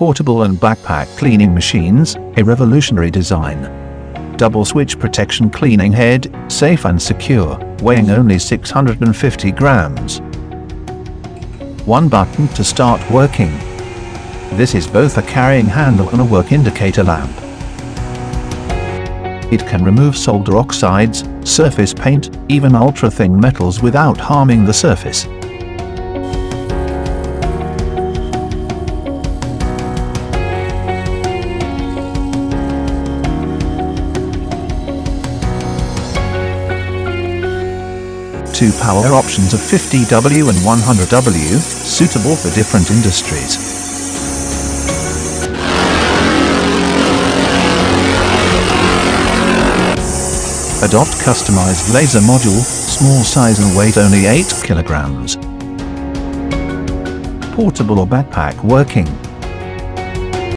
portable and backpack cleaning machines, a revolutionary design. Double switch protection cleaning head, safe and secure, weighing only 650 grams. One button to start working. This is both a carrying handle and a work indicator lamp. It can remove solder oxides, surface paint, even ultra-thin metals without harming the surface. Two power options of 50W and 100W, suitable for different industries. Adopt customized laser module, small size and weight only 8 kilograms. Portable or backpack working.